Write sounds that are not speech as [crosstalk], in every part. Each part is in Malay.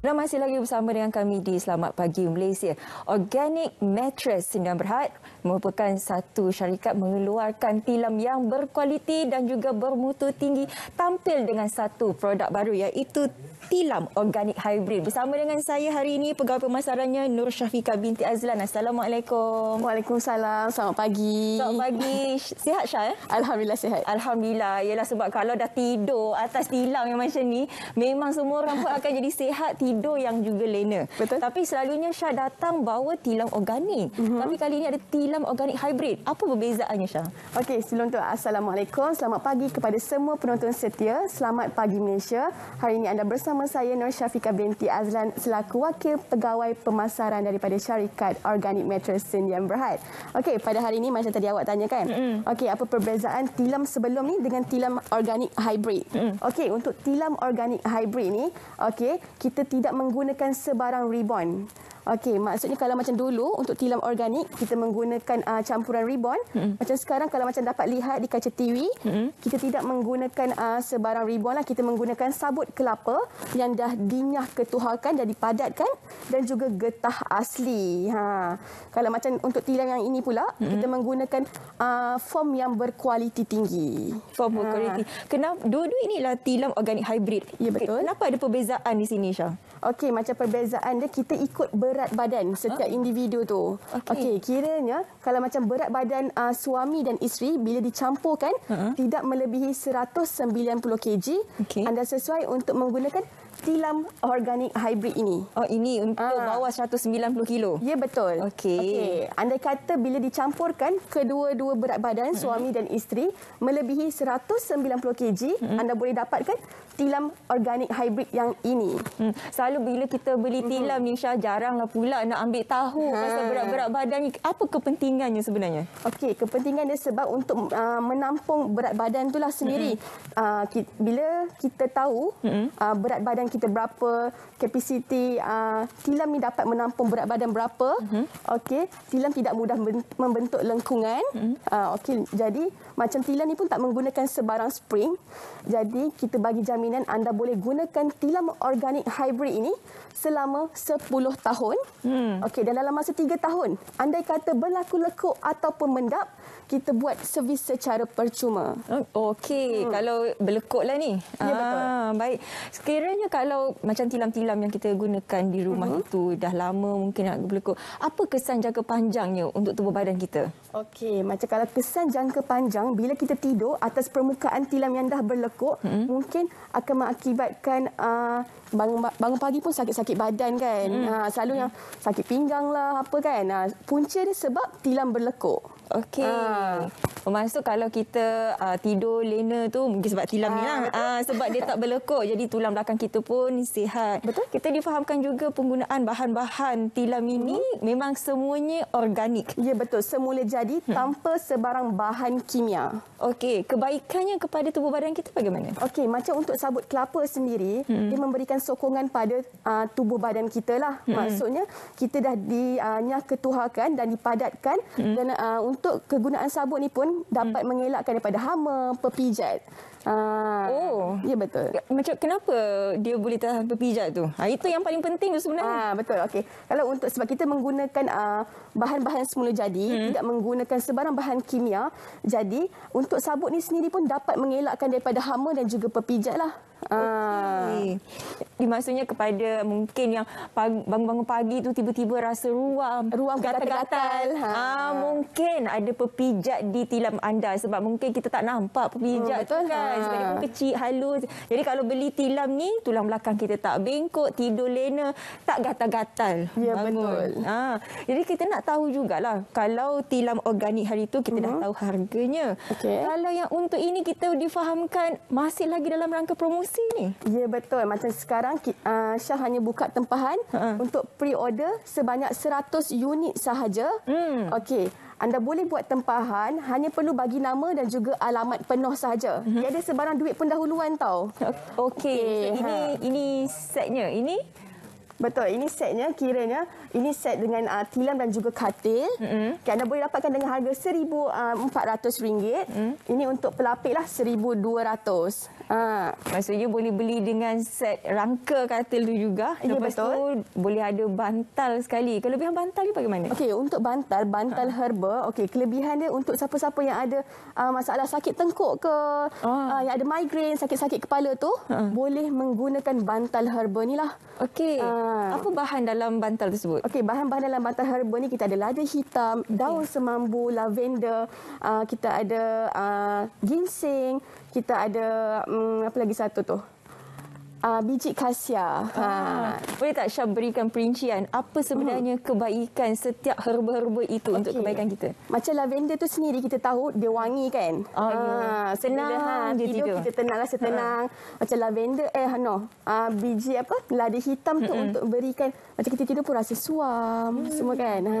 Dan masih lagi bersama dengan kami di Selamat Pagi Malaysia. Organic Mattress Sdn Berhad merupakan satu syarikat mengeluarkan tilam yang berkualiti dan juga bermutu tinggi tampil dengan satu produk baru iaitu tilam organik hybrid. Bersama dengan saya hari ini pegawai pemasarannya Nur Syafika binti Azlan. Assalamualaikum. Waalaikumsalam. Selamat pagi. Selamat pagi. Sihat Syah? Eh? Alhamdulillah sihat. Alhamdulillah. Ialah sebab kalau dah tidur atas tilam yang macam ni, memang semua orang pun akan jadi sihat tidur yang juga lena. Betul. Tapi selalunya Syah datang bawa tilam organik. Uh-huh. Tapi kali ini ada tilam organik hybrid. Apa perbezaannya Syah? Okey, sebelum tu Assalamualaikum. Selamat pagi kepada semua penonton setia. Selamat pagi Malaysia. Hari ini anda bersama saya Nur Syafika binti Azlan selaku wakil pegawai pemasaran daripada syarikat Organic Mattress Sindian Berhad. Okey, pada hari ini macam tadi awak tanya kan? Mm-hmm. Okey, apa perbezaan tilam sebelum ni dengan tilam organik hybrid? Mm-hmm. Okey, untuk tilam organik hybrid ni, okey, kita tidak menggunakan menggunakan sebarang ribbon. Okey, maksudnya kalau macam dulu untuk tilam organik kita menggunakan uh, campuran ribbon. Mm-hmm. Macam sekarang kalau macam dapat lihat di kaca TV, mm-hmm. kita tidak menggunakan uh, sebarang ribbon lah, kita menggunakan sabut kelapa yang dah dinyah ketuharkan dan dipadatkan dan juga getah asli. Ha. Kalau macam untuk tilam yang ini pula, mm-hmm. kita menggunakan uh, foam yang berkualiti tinggi. Foam berkualiti. Ha. Kenapa dua-dua inilah tilam organik hybrid? Ya betul. Kenapa ada perbezaan di sini Syah? Okey, macam perbezaan dia kita ikut berat badan setiap huh? individu tu. Okey, okay, kiranya kalau macam berat badan uh, suami dan isteri bila dicampurkan uh-huh. tidak melebihi 190 kg, okay. anda sesuai untuk menggunakan tilam organik hybrid ini. Oh, ini untuk uh. bawah 190 kilo. Ya, betul. Okey. Okay. Andai kata bila dicampurkan kedua-dua berat badan suami dan isteri melebihi 190 kg, anda boleh dapatkan tilam organik hybrid yang ini. Hmm. Selalu bila kita beli tilam ni Syah jaranglah pula nak ambil tahu ha. pasal berat-berat badan ni. Apa kepentingannya sebenarnya? Okey, kepentingan dia sebab untuk uh, menampung berat badan itulah sendiri. Uh, ki, bila kita tahu uh, berat badan kita berapa, kapasiti uh, tilam ni dapat menampung berat badan berapa. Okey, tilam tidak mudah membentuk lengkungan. Uh, Okey, jadi macam tilam ni pun tak menggunakan sebarang spring. Jadi kita bagi jaminan anda boleh gunakan tilam organik hybrid ini selama 10 tahun. Hmm. Okey dan dalam masa 3 tahun andai kata berlaku lekuk ataupun mendap kita buat servis secara percuma. Oh, okey, hmm. kalau berlekuklah ni. Ya, betul. Ah, baik. Sekiranya kalau macam tilam-tilam yang kita gunakan di rumah uh-huh. itu dah lama mungkin nak berlekuk, apa kesan jangka panjangnya untuk tubuh badan kita? Okey, macam kalau kesan jangka panjang bila kita tidur atas permukaan tilam yang dah berlekuk, uh-huh. mungkin akan mengakibatkan uh, bangun, bangun pagi pun sakit-sakit badan kan. Hmm. Ha, selalu yang sakit pinggang lah apa kan. Ha, punca dia sebab tilam berlekuk. Okey. Ha. Maksud kalau kita uh, tidur lena tu mungkin sebab tilam ha, ni lah. Uh, sebab dia tak berlekuk jadi tulang belakang kita pun sihat. Betul. Kita difahamkan juga penggunaan bahan-bahan tilam ini hmm. memang semuanya organik. Ya betul. Semula jadi hmm. tanpa sebarang bahan kimia. Okey. Kebaikannya kepada tubuh badan kita bagaimana? Okey. Macam untuk sabut kelapa sendiri hmm. dia memberikan sokongan pada uh, tubuh badan kita lah. Hmm. Maksudnya kita dah dinyah uh, ketuharkan dan dipadatkan hmm. dan uh, untuk kegunaan sabut ni pun dapat hmm. mengelakkan daripada hama, pepijat. Ah, oh, ya betul. Macam kenapa dia boleh tahan pepijat tu? Ha, itu yang paling penting tu sebenarnya. Ah, betul. Okey. Kalau untuk sebab kita menggunakan uh, bahan-bahan semula jadi, hmm. tidak menggunakan sebarang bahan kimia, jadi untuk sabut ni sendiri pun dapat mengelakkan daripada hama dan juga pepijat lah. Okay. Ah. Maksudnya kepada mungkin yang bangun-bangun pagi tu tiba-tiba rasa ruam, ruam gatal-gatal. Ha. Ah, mungkin ada pepijat di tilam anda sebab mungkin kita tak nampak pepijat oh, tu kan. Ha. Sebab dia pun kecil, halus. Jadi kalau beli tilam ni, tulang belakang kita tak bengkok, tidur lena, tak gatal-gatal. Ya, betul. Ha. Jadi kita nak tahu jugalah kalau tilam organik hari tu kita uh-huh. dah mhm. tahu harganya. Okay. Kalau yang untuk ini kita difahamkan masih lagi dalam rangka promosi promosi ni. Ya betul. Macam sekarang uh, Syah hanya buka tempahan uh-huh. untuk pre-order sebanyak 100 unit sahaja. Hmm. Okey. Anda boleh buat tempahan hanya perlu bagi nama dan juga alamat penuh sahaja. Uh-huh. Tiada sebarang duit pendahuluan tau. Okey. Okay. So, ini ha. ini setnya. Ini Betul, ini setnya kiranya ini set dengan uh, tilam dan juga katil. Mm-hmm. Okay, anda boleh dapatkan dengan harga RM1,400. Mm. Ini untuk pelapik lah RM1,200. Ha. Maksudnya boleh beli dengan set rangka katil tu juga. Ya, Lepas betul. tu boleh ada bantal sekali. Kelebihan bantal ni bagaimana? Okey, untuk bantal, bantal ha. herba, okey, kelebihan dia untuk siapa-siapa yang ada uh, masalah sakit tengkuk ke, Ah. uh, yang ada migraine, sakit-sakit kepala tu, Ha. boleh menggunakan bantal herba ni lah. Okey. Ah. Apa bahan dalam bantal tersebut? Okey, bahan-bahan dalam bantal herba ni kita ada lada hitam, okay. daun semambu, lavender, uh, kita ada uh, ginseng, kita ada um, apa lagi satu tu? Uh, biji kasia. Ha. Ah. Boleh tak Syah berikan perincian apa sebenarnya kebaikan setiap herba-herba itu okay. untuk kebaikan kita? Macam lavender tu sendiri kita tahu dia wangi kan. Ah. Tenang bila, je tidur. tidur. Kita tenang rasa tenang. Macam lavender eh no. Uh, biji apa? Lada hitam tu Mm-mm. untuk berikan macam kita tidur pun rasa suam semua kan. Ha.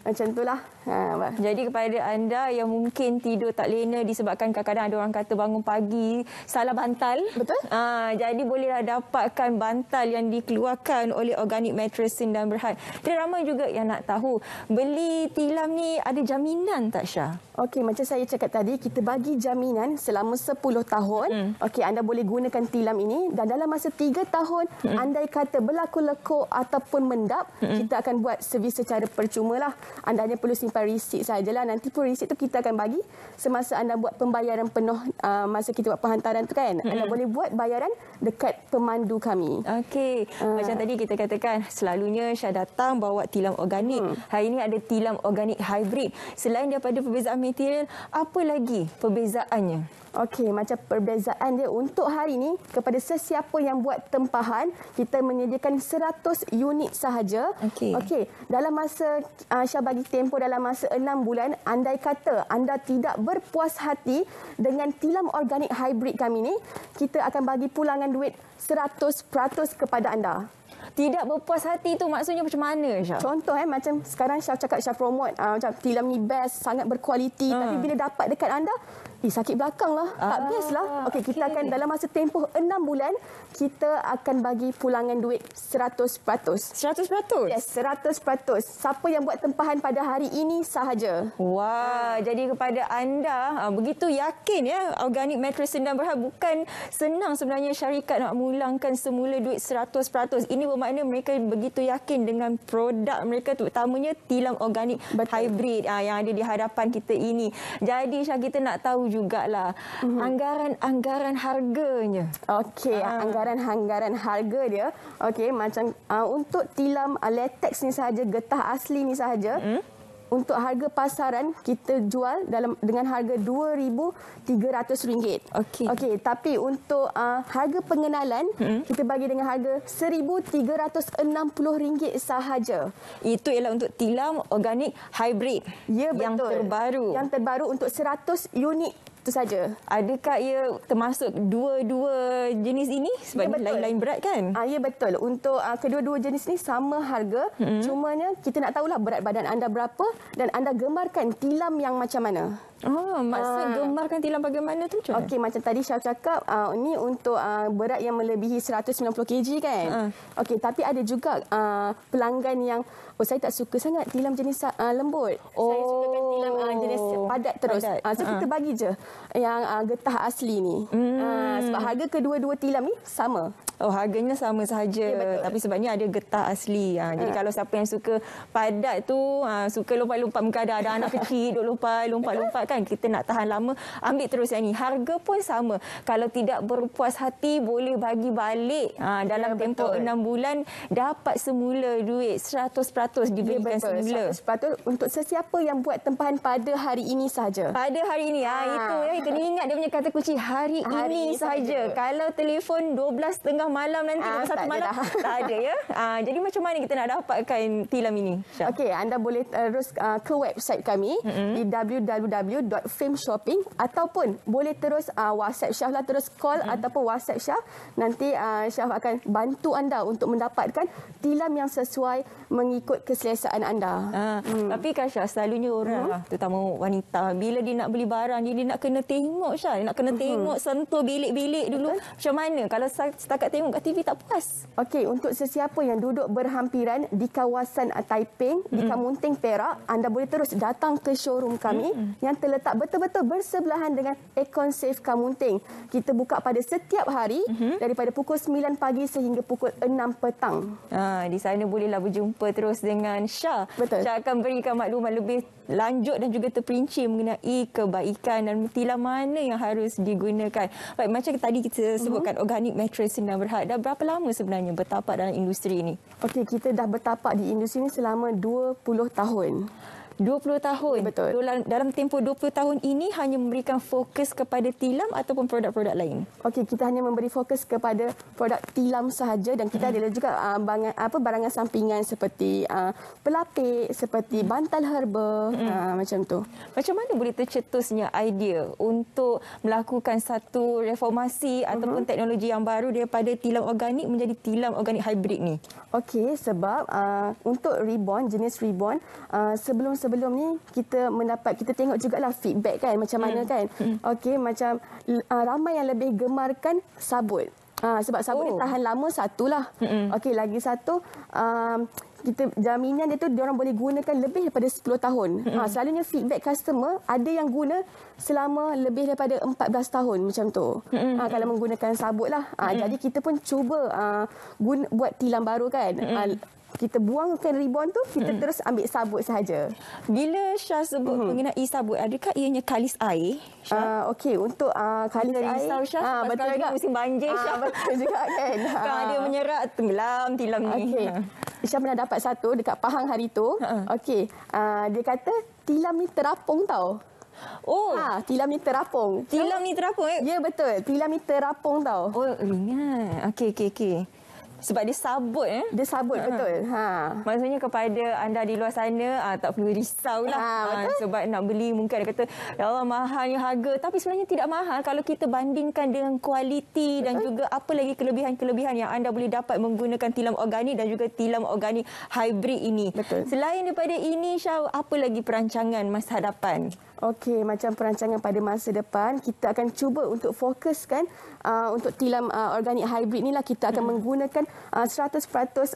Macam itulah. Ha. Jadi kepada anda yang mungkin tidur tak lena disebabkan kadang-kadang ada orang kata bangun pagi salah bantal. Betul. Ah, jadi bolehlah dapatkan bantal yang dikeluarkan oleh Organic Mattress Sindan Berhad. Dan ramai juga yang nak tahu beli tilam ni ada jaminan tak Syah? Okey, macam saya cakap tadi, kita bagi jaminan selama 10 tahun. Mm. Okey, anda boleh gunakan tilam ini dan dalam masa 3 tahun, Mm. andai kata berlaku lekuk ataupun mendap, kita akan buat servis secara percuma lah. Anda hanya perlu simpan resit sajalah. Nanti pun resit tu kita akan bagi semasa anda buat pembayaran penuh uh, masa kita buat penghantaran tu kan. Anda boleh buat bayaran dekat pemandu kami. Okey, Ah. macam tadi kita katakan selalunya Syah datang bawa tilam organik. Hmm. Hari ini ada tilam organik hybrid. Selain daripada perbezaan material, apa lagi perbezaannya? Okey, macam perbezaan dia untuk hari ini kepada sesiapa yang buat tempahan, kita menyediakan 100 unit sahaja. Okey. Okey, dalam masa uh, Syah bagi tempoh dalam masa 6 bulan, andai kata anda tidak berpuas hati dengan tilam organik hybrid kami ni, kita akan bagi pulangan duit 100% kepada anda. Tidak berpuas hati tu maksudnya macam mana Syah? Contoh eh macam sekarang Syah cakap Syah promote uh, macam tilam ni best, sangat berkualiti Ah. tapi bila dapat dekat anda Eh, sakit belakang lah. Tak Ah, best lah. Okey, kita okey. akan dalam masa tempoh 6 bulan, kita akan bagi pulangan duit 100%. 100%? Yes, 100%. Siapa yang buat tempahan pada hari ini sahaja. Wah, jadi kepada anda ah, begitu yakin ya Organic Mattress Sendang Berhad bukan senang sebenarnya syarikat nak mulangkan semula duit 100%. Ini bermakna mereka begitu yakin dengan produk mereka terutamanya tilam organik Betul. hybrid ah, yang ada di hadapan kita ini. Jadi Syah kita nak tahu jugalah Mhm. anggaran-anggaran harganya. Okey, Ah. anggaran-anggaran harga dia. Okey, macam uh, untuk tilam uh, latex ni sahaja, getah asli ni sahaja. Hmm? Untuk harga pasaran kita jual dalam dengan harga RM2,300. Okey. Okey, tapi untuk uh, harga pengenalan Hmm? kita bagi dengan harga RM1,360 sahaja. Itu ialah untuk tilam organik hybrid Ya betul. yang terbaru. Yang terbaru untuk 100 unit itu saja. Adakah ia termasuk dua-dua jenis ini? Sebab Ya, ni betul. lain-lain berat kan? Ah ya betul. Untuk uh, kedua-dua jenis ni sama harga. Mm-hmm. Cumanya kita nak tahulah berat badan anda berapa dan anda gemarkan tilam yang macam mana. Oh, maksud Ah. gemarkan tilam bagaimana tu macam? Okey macam tadi Syah cakap uh, ni untuk uh, berat yang melebihi 190 kg kan. Ah. Okey tapi ada juga uh, pelanggan yang oh saya tak suka sangat tilam jenis uh, lembut. Saya Oh. sukakan tilam uh, jenis padat terus. Padat. Uh, so kita bagi je yang uh, getah asli ni. Hmm. Uh, sebab harga kedua-dua tilam ni sama. Oh, harganya sama sahaja. Ya, betul. Tapi sebabnya ada getah asli. Ha, jadi kalau siapa yang suka padat tu, ha, suka lompat-lompat mungkin ada, ada anak [laughs] kecil duk lompat, lompat-lompat kan. Kita nak tahan lama, ambil terus yang ni. Harga pun sama. Kalau tidak berpuas hati, boleh bagi balik. Ha, dalam Ya, tempoh betul. 6 bulan, dapat semula duit. 100% Ya, diberikan betul. semula. 100% untuk sesiapa yang buat tempahan pada hari ini sahaja. Pada hari ini, ha, Ah. itu ya, kena ingat dia punya kata kunci hari, Hari ini ini saja. sahaja. Kalau telefon 12 tengah malam nanti, Ah, 21 tak ada malam, dah. [laughs] tak ada ya. Ha, jadi macam mana kita nak dapatkan tilam ini? Okey, anda boleh terus uh, ke website kami mm-hmm. di www.filmshopping ataupun boleh terus uh, WhatsApp Syah lah terus call mm-hmm. ataupun WhatsApp Syah. Nanti uh, Syah akan bantu anda untuk mendapatkan tilam yang sesuai mengikut keselesaan anda. Ha, hmm. Tapi kan Syah, selalunya orang, hmm. terutama wanita, bila dia nak beli barang, dia, dia nak kena tengok Syah. Dia nak kena tengok, sentuh bilik-bilik dulu. Macam mana? Kalau setakat tengok tengok kat TV tak puas. Okey, untuk sesiapa yang duduk berhampiran di kawasan Taiping, mm-hmm. di Kamunting Perak, anda boleh terus datang ke showroom kami mm-hmm. yang terletak betul-betul bersebelahan dengan Econ Safe Kamunting. Kita buka pada setiap hari mm-hmm. daripada pukul 9 pagi sehingga pukul 6 petang. Ha, di sana bolehlah berjumpa terus dengan Syah. Betul. Syah akan berikan maklumat lebih lanjut dan juga terperinci mengenai kebaikan dan tilam mana yang harus digunakan. Baik, macam tadi kita sebutkan uh-huh. organic mattress Sindang Berhad. Dah berapa lama sebenarnya bertapak dalam industri ini? Okey, kita dah bertapak di industri ini selama 20 tahun. 20 tahun. Betul. Dalam, dalam tempoh 20 tahun ini hanya memberikan fokus kepada tilam ataupun produk-produk lain. Okey, kita hanya memberi fokus kepada produk tilam sahaja dan kita hmm. ada juga uh, bangan, apa barangan sampingan seperti uh, pelapik, seperti hmm. bantal herba hmm. uh, macam tu. Macam mana boleh tercetusnya idea untuk melakukan satu reformasi uh-huh. ataupun teknologi yang baru daripada tilam organik menjadi tilam organik hybrid ni? Okey, sebab uh, untuk reborn jenis reborn uh, sebelum sebelum ni kita mendapat kita tengok jugalah feedback kan macam mana hmm. kan. Hmm. Okey macam uh, ramai yang lebih gemarkan sabut. Uh, sebab sabut oh. ni tahan lama satulah. Hmm. Okey lagi satu um, kita jaminan dia tu dia orang boleh gunakan lebih daripada 10 tahun. Mm-hmm. Ha selalunya feedback customer ada yang guna selama lebih daripada 14 tahun macam tu. Mm-hmm. Ha kalau menggunakan sabut lah. Ha mm-hmm. jadi kita pun cuba uh, guna, buat tilam baru kan. Mm-hmm. Ha, kita buangkan ribon tu kita hmm. terus ambil sabut saja. Bila Syah sebut hmm. mengenai sabut adakah ianya kalis air? Uh, Okey untuk uh, kalis kita air. Risau Syah uh, betul juga musim banjir uh, Syah. Betul juga [laughs] kan. kan ada menyerat tenggelam tilam ni. Okey. Syah pernah dapat satu dekat Pahang hari tu. Uh-huh. Okey. Uh, dia kata tilam ni terapung tau. Oh, ha, tilam ni terapung. Tilam ni terapung eh? Ya betul, tilam ni terapung tau. Oh, ingat. Okey, okey, okey. Sebab dia sabut eh. Dia sabut ha. betul. Ha. Maksudnya kepada anda di luar sana uh, tak perlu risau lah. Ha, Uh, sebab nak beli mungkin ada kata ya Allah mahalnya harga tapi sebenarnya tidak mahal kalau kita bandingkan dengan kualiti betul. dan juga apa lagi kelebihan-kelebihan yang anda boleh dapat menggunakan tilam organik dan juga tilam organik hybrid ini. Betul. Selain daripada ini Syah apa lagi perancangan masa hadapan? Okey, macam perancangan pada masa depan, kita akan cuba untuk fokuskan uh, untuk tilam uh, organik hybrid ni lah kita akan hmm. menggunakan uh, 100%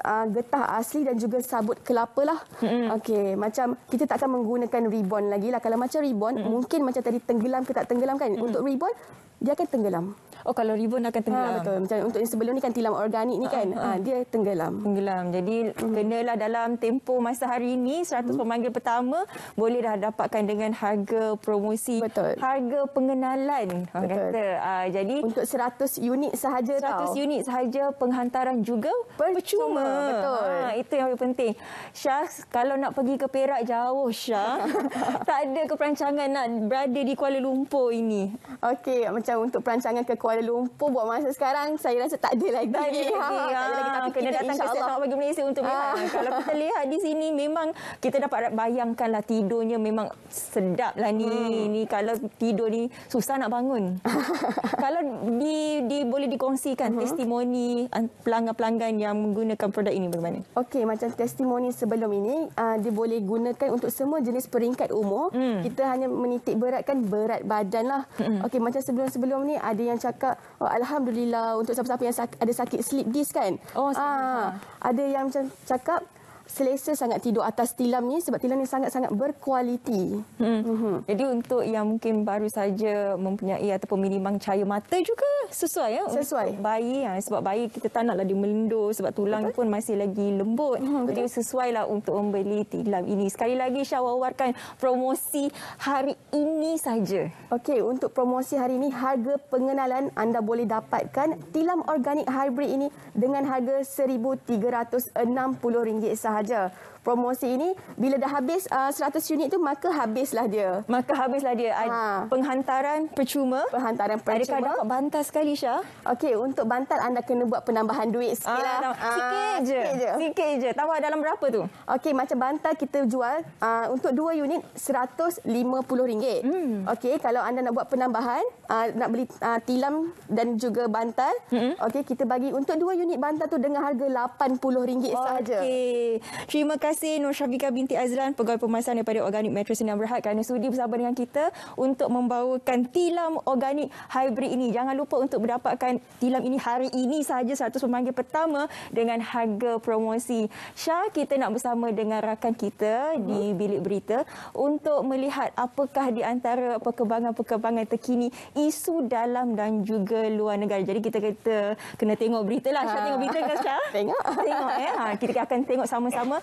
uh, getah asli dan juga sabut kelapa lah. Hmm. Okey, macam kita tak akan menggunakan ribbon lagi lah. Kalau macam ribbon, hmm. mungkin macam tadi tenggelam ke tak tenggelam kan. Hmm. Untuk ribbon, dia akan tenggelam. Oh kalau ribbon akan tenggelam. Ha, betul. Macam untuk yang sebelum ni kan tilam organik ni kan. Ha, ha. dia tenggelam. Tenggelam. Jadi hmm. kenalah dalam tempoh masa hari ini 100 hmm. pemanggil pertama boleh dah dapatkan dengan harga promosi. Betul. Harga pengenalan. Betul. Kata. Uh, jadi untuk 100 unit sahaja 100 tau. 100 unit sahaja penghantaran juga percuma. percuma. Betul. Ha, itu yang paling penting. Syah kalau nak pergi ke Perak jauh Syah. [laughs] tak ada keperancangan nak berada di Kuala Lumpur ini. Okey, macam untuk perancangan ke Kuala Lumpur buat masa sekarang saya rasa tak ada lagi. Tak ada lagi. [laughs] Ha, tak ada lagi tapi kena datang ke Selamat Pagi Malaysia untuk ha. lihat. [laughs] Kalau kita lihat di sini memang kita dapat bayangkanlah tidurnya memang sedap lah ni. Hmm. Ni kalau tidur ni susah nak bangun. [laughs] kalau di, di boleh dikongsikan uh-huh. testimoni pelanggan-pelanggan yang menggunakan produk ini bagaimana? Okey, macam testimoni sebelum ini uh, dia boleh gunakan untuk semua jenis peringkat umur. Hmm. Kita hanya menitik beratkan berat badan lah. Hmm. Okey, macam sebelum-sebelum ni ada yang cakap oh, alhamdulillah untuk siapa-siapa yang sak- ada sakit sleep disc kan. Oh, ah, ada yang macam cakap selesa sangat tidur atas tilam ni sebab tilam ni sangat-sangat berkualiti. Hmm. Mm-hmm. Jadi untuk yang mungkin baru saja mempunyai ataupun minimang cahaya mata juga sesuai ya sesuai untuk bayi ya sebab bayi kita tak naklah dia melendur sebab tulang Betul. pun masih lagi lembut. Hmm, Jadi sesuailah untuk membeli tilam ini. Sekali lagi Syah wawarkan promosi hari ini saja. Okey, untuk promosi hari ini harga pengenalan anda boleh dapatkan tilam organik hybrid ini dengan harga RM1360 sahaja sahaja promosi ini bila dah habis uh, 100 unit tu maka habislah dia. Maka habislah dia. Ha. Penghantaran percuma. Penghantaran percuma. Adakah dapat bantal sekali Syah? Okey, untuk bantal anda kena buat penambahan duit sikit lah. Ah, sikit, ah, je. sikit je. Sikit je. Tambah dalam berapa tu? Okey, macam bantal kita jual uh, untuk dua unit RM150. Hmm. Okey, kalau anda nak buat penambahan, uh, nak beli uh, tilam dan juga bantal, hmm. okey kita bagi untuk dua unit bantal tu dengan harga RM80 sahaja. Okey. Terima kasih Nur Syafika binti Azlan, pegawai pemasaran daripada Organic Mattress Sdn Berhad kerana sudi bersama dengan kita untuk membawakan tilam organik hybrid ini. Jangan lupa untuk mendapatkan tilam ini hari ini sahaja 100 pemanggil pertama dengan harga promosi. Syah, kita nak bersama dengan rakan kita di bilik berita untuk melihat apakah di antara perkembangan-perkembangan terkini isu dalam dan juga luar negara. Jadi kita kata kena tengok berita lah. Syah tengok berita ke Syah? [laughs] Tengok. Tengok ya. Ha, kita akan tengok sama-sama.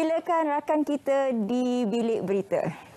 Silakan rakan kita di bilik berita.